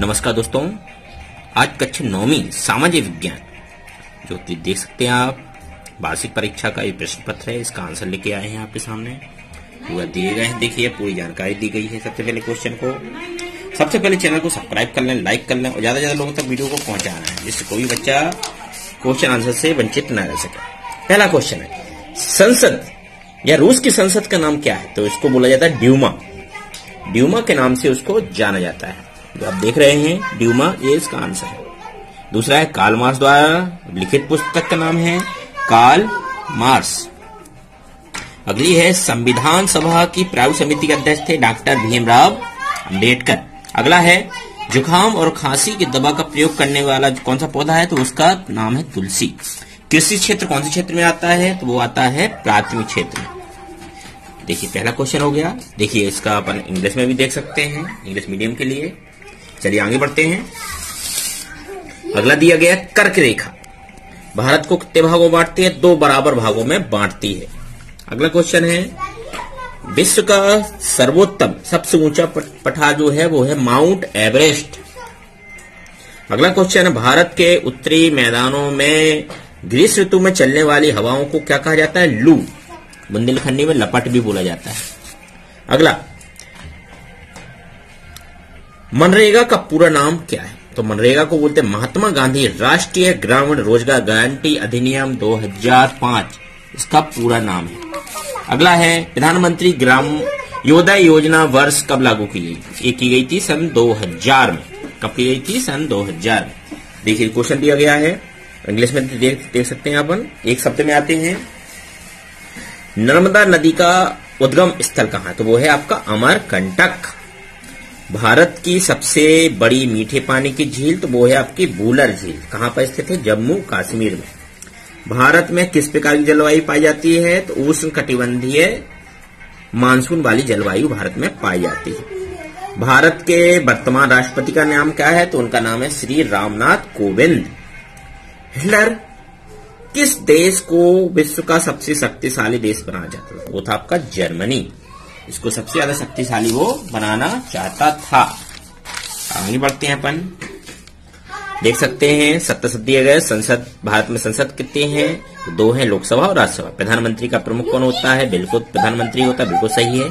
नमस्कार दोस्तों, आज कक्षा नौवीं सामाजिक विज्ञान जो कि देख सकते हैं आप। वार्षिक परीक्षा का ये प्रश्न पत्र है, इसका आंसर लेके आए हैं आपके सामने। पूरा दिए गए हैं, देखिए, पूरी जानकारी दी गई है सबसे पहले क्वेश्चन को। सबसे पहले चैनल को सब्सक्राइब कर लें लाइक कर लें और ज़्यादा ज़्यादा लोगों तक वीडियो को पहुंचाना है, जिससे कोई बच्चा क्वेश्चन आंसर से वंचित न रह सके। पहला क्वेश्चन है, संसद या रूस की संसद का नाम क्या है? तो इसको बोला जाता है ड्यूमा। ड्यूमा के नाम से उसको जाना जाता है। जो आप देख रहे हैं, ड्यूमा, ये इसका आंसर है। दूसरा है काल मार्स द्वारा लिखित पुस्तक का नाम है काल मार्स अगली है संविधान सभा की प्रारूप समिति के अध्यक्ष थे डॉक्टर भीमराव अंबेडकर। अगला है जुकाम और खांसी की दवा का प्रयोग करने वाला कौन सा पौधा है तो उसका नाम है तुलसी। कृषि क्षेत्र कौन से क्षेत्र में आता है तो वो आता है प्राथमिक क्षेत्र में। देखिए, पहला क्वेश्चन हो गया। देखिए, इसका अपन इंग्लिश में भी देख सकते हैं इंग्लिश मीडियम के लिए। चलिए आगे बढ़ते हैं। अगला दिया गया कर्क रेखा। भारत को कितने भागों बांटती है? दो बराबर भागों में बांटती है। अगला क्वेश्चन है, विश्व का सर्वोत्तम सबसे ऊँचा पठार जो है वो है माउंट एवरेस्ट। अगला क्वेश्चन है भारत के उत्तरी मैदानों में ग्रीष्म ऋतु में चलने वाली हवाओं को क्या कहा जाता है? लू। बुंदेलखंडी में लपट भी बोला जाता है। अगला मनरेगा का पूरा नाम क्या है? तो मनरेगा को बोलते हैं महात्मा गांधी राष्ट्रीय ग्रामीण रोज़गार गारंटी अधिनियम 2005 इसका पूरा नाम है। अगला है, प्रधानमंत्री ग्राम योदय योजना वर्ष कब लागू की गई? ये की गई थी सन 2000 में। कब की गई थी? सन 2000 में। देखिए, क्वेश्चन दिया गया है। इंग्लिश में देख देख सकते हैं अपन। एक शब्द में आते हैं। नर्मदा नदी का उद्गम स्थल कहाँ है? तो वो है आपका अमरकंटक। भारत की सबसे बड़ी मीठे पानी की झील तो वो है आपकी बूलर झील। कहाँ पर स्थित है? जम्मू कश्मीर में। भारत में किस प्रकार की जलवायु पाई जाती है? तो उष्ण कटिबंधीय मानसून वाली जलवायु भारत में पाई जाती है। भारत के वर्तमान राष्ट्रपति का नाम क्या है? तो उनका नाम है श्री रामनाथ कोविंद। हिटलर, किस देश को विश्व का सबसे शक्तिशाली देश बनाया जाता था वो था आपका जर्मनी। इसको सबसे ज़्यादा शक्तिशाली वो बनाना चाहता था। आगे बढ़ते हैं अपन। देख सकते हैं सत्ता सद गए, संसद, भारत में संसद कितने हैं? दो हैं लोकसभा और राज्यसभा। प्रधानमंत्री का प्रमुख कौन होता है? बिल्कुल प्रधानमंत्री होता है, बिल्कुल सही है।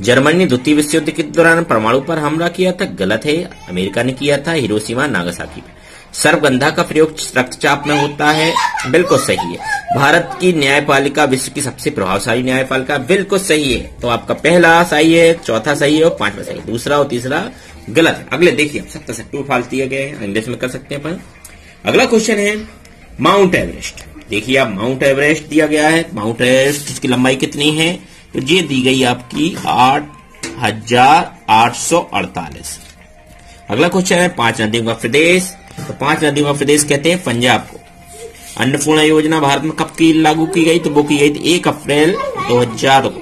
जर्मनी ने द्वितीय विश्व युद्ध के दौरान परमाणु पर हमला किया था, गलत है। अमेरिका ने किया था, हिरोशिमा, नागासाकी पे सर्वगंधा का प्रयोग रक्तचाप में होता है, बिल्कुल सही है। भारत की न्यायपालिका विश्व की सबसे प्रभावशाली न्यायपालिका, बिल्कुल सही है। तो आपका पहला सही है, चौथा सही है और पांचवा सही है। दूसरा और तीसरा गलत है। अगले देखिए सत्तर से टू फाल दिए गए हैं। इंग्लिश में कर सकते हैं अपन। अगला क्वेश्चन है, माउंट एवरेस्ट। देखिए आप माउंट एवरेस्ट दिया गया है। माउंट एवरेस्ट की लंबाई कितनी है? तो ये दी गई आपकी आठ हज़ार आठ सौ अड़तालीस। अगला क्वेश्चन है पाँच नदियों का प्रदेश। तो पाँच नदियों का प्रदेश कहते हैं पंजाब को। अन्नपूर्णा योजना भारत में कब की लागू की गई? तो वो की गई थी एक अप्रैल 2000 को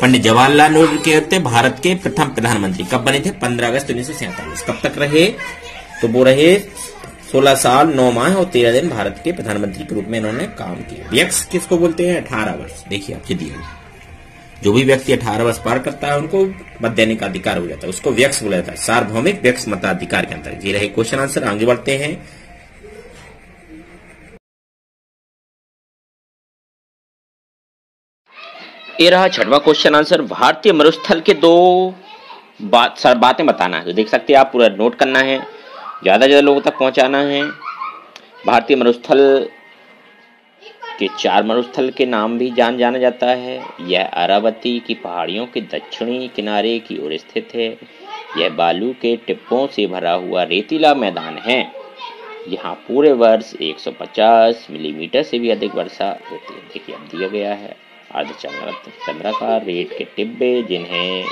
पंडित जवाहरलाल नेहरू के थे भारत के प्रथम प्रधानमंत्री कब बने थे? 15 अगस्त उन्नीस कब तक रहे? तो वो रहे 16 साल, नौ माह और 13 दिन भारत के प्रधानमंत्री के रूप में इन्होंने काम किया। किसको बोलते हैं? अठारह वर्ष। देखिए आपसे दिया जो भी व्यक्ति अठारह वर्ष पार करता है, उनको मत देने का अधिकार हो जाता है। उसको व्यक्स बोला जाता है। सार्वभौमिक व्यक्स मताधिकार के अंतर्गत। ये रहे क्वेश्चन आंसर। आगे बढ़ते हैं। ये रहा छठवा क्वेश्चन आंसर। भारतीय मरुस्थल के दो बात, सर बातें बताना है। तो देख सकते हैं, आप पूरा नोट करना है। ज़्यादा ज़्यादा लोगों तक पहुंचाना है। भारतीय मरुस्थल के चार मरुस्थल के नाम भी जान जाना जाता है। यह अरावती की पहाड़ियों के दक्षिणी किनारे की ओर स्थित है। यह बालू के टिप्पों से भरा हुआ रेतीला मैदान है। यहाँ पूरे वर्ष 150 मिलीमीटर से भी अधिक वर्षा होती है। देखिए, अब दिया गया है। अर्धचंद्र चंद्राकार रेट के टिब्बे, जिन्हें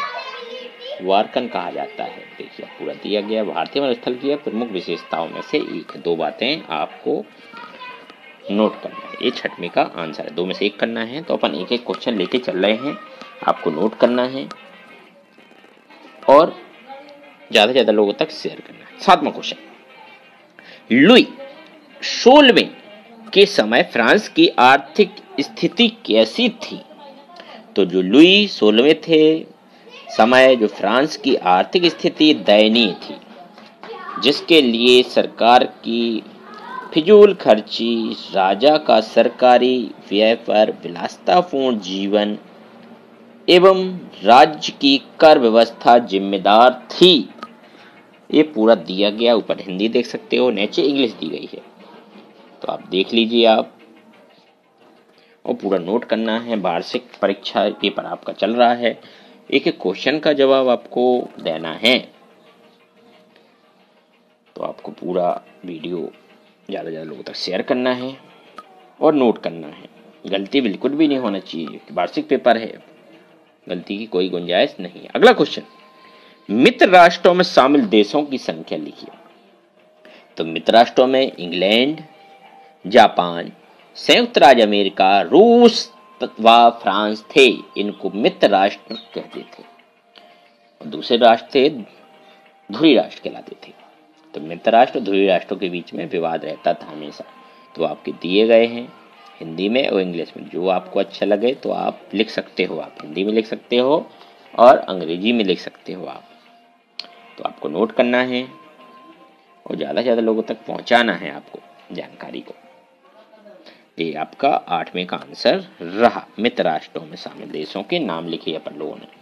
वारकन कहा जाता है। देखिए पूरा दिया गया। भारतीय मरुस्थल की प्रमुख विशेषताओं में से एक। दो बातें आपको नोट करना है। ये छठवीं का आंसर है। दो में से एक करना है। तो अपन एक एक क्वेश्चन लेके चल रहे हैं। आपको नोट करना है। और ज़्यादा से ज़्यादा लोगों तक शेयर करना है। सातवां क्वेश्चन लुई सोलवे के समय फ्रांस की आर्थिक स्थिति कैसी थी? तो जो लुई सोलवे थे, समय जो फ्रांस की आर्थिक स्थिति दयनीय थी, जिसके लिए सरकार की फिजूल खर्ची, राजा का सरकारी व्यय पर विलासतापूर्ण जीवन एवं राज्य की कर व्यवस्था जिम्मेदार थी। ये पूरा दिया गया, ऊपर हिंदी देख सकते हो, नीचे इंग्लिश दी गई है। तो आप देख लीजिए आप। और पूरा नोट करना है, वार्षिक परीक्षा पेपर आपका चल रहा है। एक एक क्वेश्चन का जवाब आपको देना है। तो आपको पूरा वीडियो ज़्यादा ज़्यादा लोगों तक शेयर करना है और नोट करना है। गलती बिल्कुल भी नहीं होना चाहिए वार्षिक पेपर है। गलती की कोई गुंजाइश नहीं है। अगला क्वेश्चन मित्र राष्ट्रों में शामिल देशों की संख्या लिखिए। तो मित्र राष्ट्रों में इंग्लैंड, जापान, संयुक्त राज्य अमेरिका, रूस व फ्रांस थे, इनको मित्र राष्ट्र कहते थे दूसरे राष्ट्र थे, धुरी राष्ट्र कहलाते थे। तो मित्र राष्ट्र धुरी राष्ट्रों के बीच में विवाद रहता था हमेशा। तो आपके दिए गए हैं, हिंदी में और इंग्लिश में। जो आपको अच्छा लगे तो आप लिख सकते हो। आप हिंदी में लिख सकते हो और अंग्रेज़ी में लिख सकते हो आप। तो आपको नोट करना है और ज़्यादा से ज़्यादा लोगों तक पहुंचाना है आपको जानकारी को। ये आपका आठवें का आंसर रहा। मित्र राष्ट्रों में शामिल देशों के नाम लिखे अपन लोगों ने।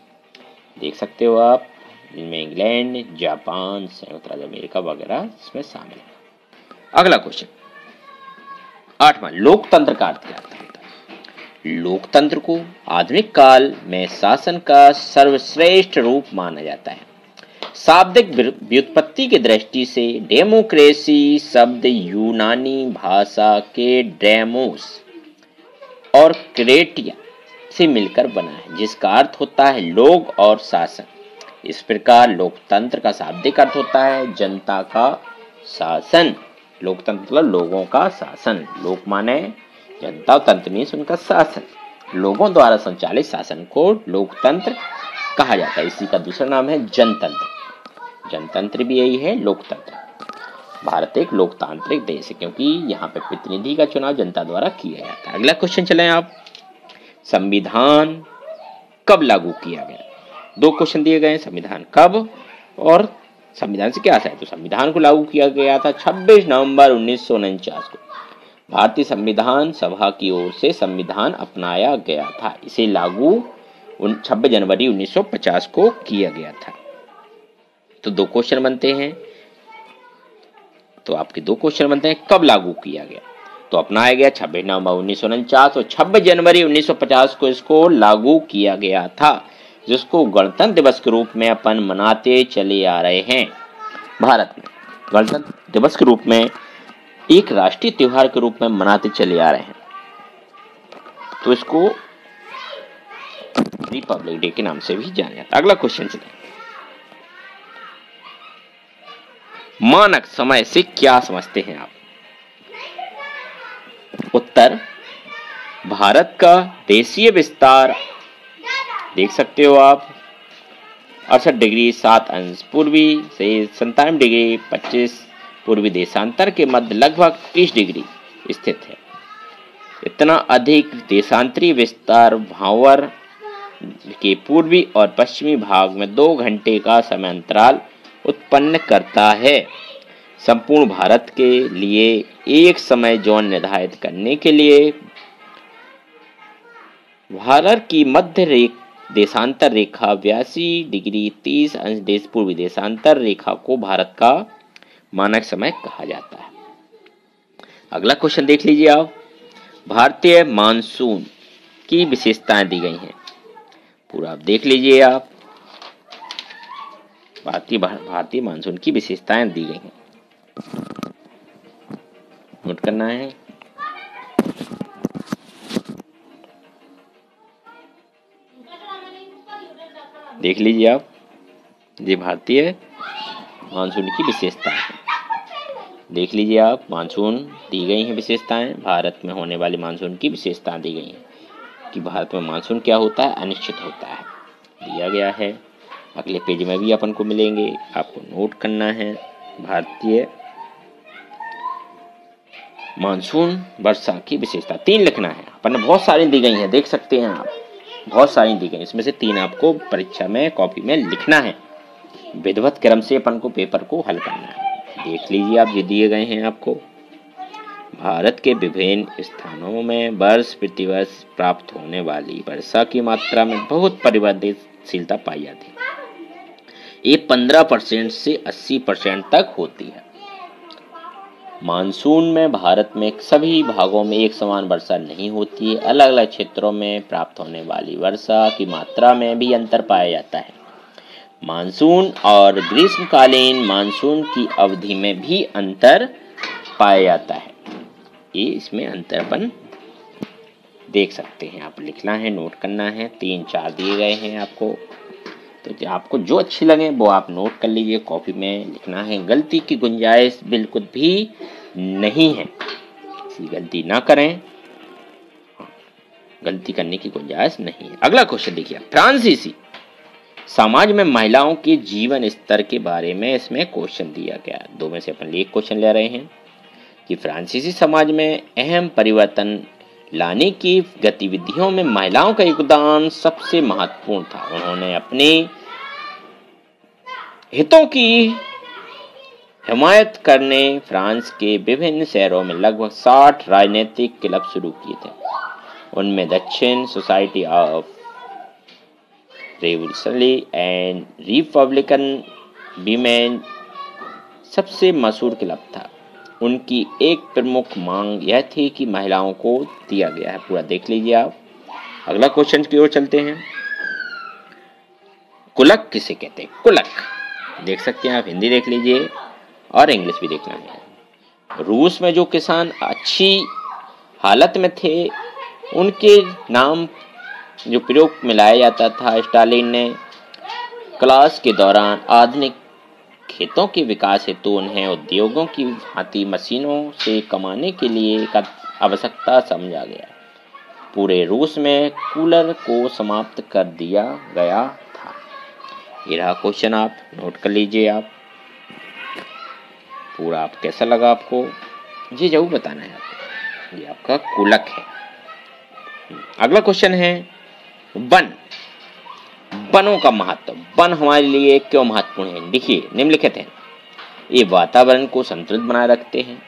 देख सकते हो आप इनमें इंग्लैंड, जापान संयुक्त राज्य अमेरिका वगैरह इसमें शामिल है। अगला क्वेश्चन आठवां, लोकतंत्र का अर्थ क्या होता है लोकतंत्र को आधुनिक काल में शासन का सर्वश्रेष्ठ रूप माना जाता है। शाब्दिक व्युत्पत्ति की दृष्टि से डेमोक्रेसी शब्द यूनानी भाषा के डेमोस और क्रेटिया से मिलकर बना है, जिसका अर्थ होता है लोग और शासन। इस प्रकार लोकतंत्र का शाब्दिक अर्थ होता है, जनता का शासन। लोकतंत्र मतलब लोगों का शासन। लोक माने जनता तंत्र मीन्स उनका शासन। लोगों द्वारा संचालित शासन को लोकतंत्र कहा जाता है। इसी का दूसरा नाम है जनतंत्र। जनतंत्र भी यही है, लोकतंत्र। भारत एक लोकतांत्रिक देश है, क्योंकि यहाँ पे प्रतिनिधि का चुनाव जनता द्वारा किया जाता है। अगला क्वेश्चन चले आप। संविधान कब लागू किया गया? दो क्वेश्चन दिए गए हैं, संविधान कब और संविधान से क्या है तो संविधान को लागू किया गया था 26 नवंबर उन्नीस सौ उनचास को। भारतीय संविधान सभा की ओर से संविधान अपनाया गया था। इसे लागू छब्बीस जनवरी 1950 को किया गया था। तो दो क्वेश्चन बनते हैं। तो आपके दो क्वेश्चन बनते हैं, कब लागू किया गया? तो अपनाया गया छब्बीस नवंबर उन्नीस सौ उनचास और छब्बीस जनवरी 1950 को इसको लागू किया गया था। जिसको गणतंत्र दिवस के रूप में अपन मनाते चले आ रहे हैं। भारत में गणतंत्र दिवस के रूप में, एक राष्ट्रीय त्योहार के रूप में मनाते चले आ रहे हैं। तो इसको रिपब्लिक डे के नाम से भी जाना जाता अगला क्वेश्चन चले मानक समय से क्या समझते हैं आप? उत्तर, भारत का देशीय विस्तार देख सकते हो आप। अड़सठ डिग्री सात अंश पूर्वी से संतानवे डिग्री पच्चीस पूर्वी देशांतर के मध्य लगभग तीस डिग्री स्थित है। इतना अधिक देशांतरी विस्तार भावर के पूर्वी और पश्चिमी भाग में दो घंटे का समय अंतराल उत्पन्न करता है। संपूर्ण भारत के लिए एक समय जोन निर्धारित करने के लिए भारत की मध्य रेख देशांतर रेखा बयासी डिग्री तीस अंश देश पूर्वी देशांतर रेखा को भारत का मानक समय कहा जाता है। अगला क्वेश्चन देख लीजिए आप। भारतीय मानसून की विशेषताएँ दी गई हैं। पूरा आप देख लीजिए आप। भारतीय भारतीय मानसून की विशेषताएँ दी गई हैं। नोट करना है। देख लीजिए आप। ये भारतीय मानसून की विशेषता है। देख लीजिए आप, मानसून दी गई हैं विशेषताएँ। भारत में होने वाली मानसून की विशेषताएँ दी गई हैं कि भारत में मानसून क्या होता है, अनिश्चित होता है। दिया गया है। अगले पेज में भी अपन को मिलेंगे। आपको नोट करना है। भारतीय मानसून वर्षा की विशेषता। तीन लिखना है। अपन बहुत सारी दी गई हैं, देख सकते हैं आप। बहुत सारी दी गई। इसमें से तीन आपको परीक्षा में, कॉपी में लिखना है। विधवत क्रम से अपन को पेपर को हल करना है। देख लीजिए आप जो दिए गए हैं आपको। भारत के विभिन्न स्थानों में वर्ष प्रतिवर्ष प्राप्त होने वाली वर्षा की मात्रा में बहुत परिवर्तनशीलता पाई जाती है। ये पंद्रह परसेंट से अस्सी परसेंट तक होती है। मानसून में भारत में सभी भागों में एक समान वर्षा नहीं होती है अलग अलग क्षेत्रों में प्राप्त होने वाली वर्षा की मात्रा में भी अंतर पाया जाता है। मानसून और ग्रीष्मकालीन मानसून की अवधि में भी अंतर पाया जाता है। ये इसमें अंतर अंतरपन देख सकते हैं आप, लिखना है, नोट करना है, तीन चार दिए गए हैं आपको। तो आपको जो अच्छी लगे, वो आप नोट कर लीजिए कॉपी में लिखना है। गलती की गुंजाइश बिल्कुल भी नहीं है। गलती ना करें। गलती करने की गुंजाइश नहीं है। अगला क्वेश्चन देखिए, फ्रांसीसी समाज में महिलाओं के जीवन स्तर के बारे में इसमें क्वेश्चन दिया गया। दो में से अपन एक क्वेश्चन ले रहे हैं कि फ्रांसीसी समाज में अहम परिवर्तन लाने की गतिविधियों में महिलाओं का योगदान सबसे महत्वपूर्ण था। उन्होंने अपने हितों की हिमायत करने फ्रांस के विभिन्न शहरों में लगभग 60 राजनीतिक क्लब शुरू किए थे। उनमें दक्षिण society of revolutionary and republican women सबसे मशहूर क्लब था। उनकी एक प्रमुख मांग यह थी कि महिलाओं को दिया गया है। पूरा देख लीजिए आप। अगला क्वेश्चन की ओर चलते हैं। कुलक किसे कहते हैं? कुलक। देख सकते हैं आप, हिंदी देख लीजिए और इंग्लिश भी देखना है। रूस में जो किसान अच्छी हालत में थे, उनके नाम जो प्रयोग में लाया जाता था, स्टालिन ने क्लास के दौरान आधुनिक खेतों के विकास हेतु उन्हें उद्योगों की भांति मशीनों से कमाने के लिए का आवश्यकता समझा गया। पूरे रूस में कूलर को समाप्त कर दिया गया था। ये रहा क्वेश्चन आप, नोट कर लीजिए आप। पूरा आप कैसा लगा आपको? जी, ज़रूर बताना है आपको। ये आपका कुलक है। अगला क्वेश्चन है, वन। वनों का महत्व। वन हमारे लिए क्यों महत्वपूर्ण है? देखिए, निम्नलिखित है। ये वातावरण को संतुलित बनाए रखते हैं।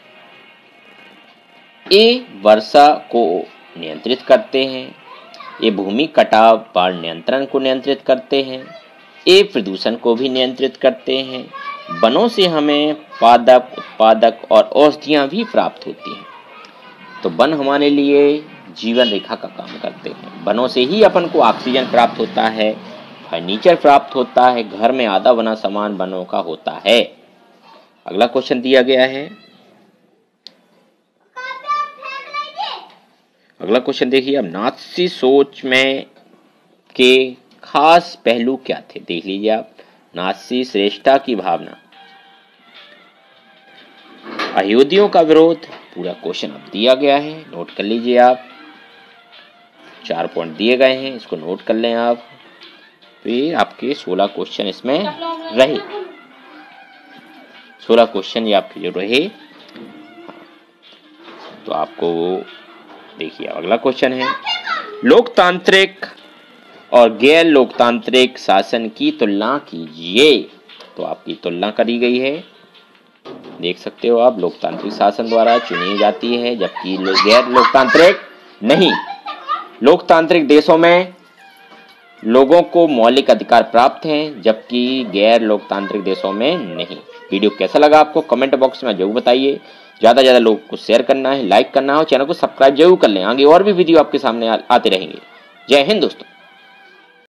ये वर्षा को नियंत्रित करते हैं। ये भूमि कटाव, बाढ़ नियंत्रण को नियंत्रित करते हैं। ये प्रदूषण को भी नियंत्रित करते हैं। वनों से हमें पादक उत्पादक और औषधियाँ भी प्राप्त होती हैं। तो वन हमारे लिए जीवन रेखा का काम करते हैं। वनों से ही अपन को ऑक्सीजन प्राप्त होता है। फर्नीचर प्राप्त होता है, घर में आधा बना सामान वनों का होता है। अगला क्वेश्चन दिया गया है। अगला क्वेश्चन देखिए अब नाथसी सोच में के खास पहलू क्या थे? देख लीजिए आप नाथसी श्रेष्ठता की भावना। अयोध्यों का विरोध, पूरा क्वेश्चन अब दिया गया है नोट कर लीजिए आप। चार पॉइंट दिए गए हैं, इसको नोट कर लें आप। फिर आपके सोलह क्वेश्चन इसमें रहे। सोलह क्वेश्चन ये आपके जो रहे। तो आपको देखिए, अगला क्वेश्चन है। लोकतांत्रिक और गैर लोकतांत्रिक शासन की तुलना कीजिए। तो आपकी तुलना करी गई है। देख सकते हो आप, लोकतांत्रिक शासन द्वारा चुनी जाती है, जबकि गैर लोकतांत्रिक नहीं। लोकतांत्रिक देशों में लोगों को मौलिक अधिकार प्राप्त हैं, जबकि गैर लोकतांत्रिक देशों में नहीं। वीडियो कैसा लगा आपको कमेंट बॉक्स में ज़रूर बताइए। ज़्यादा ज़्यादा लोग को शेयर करना है लाइक करना है और चैनल को सब्सक्राइब ज़रूर कर लें। आगे और भी वीडियो आपके सामने आते रहेंगे। जय हिंद दोस्तों।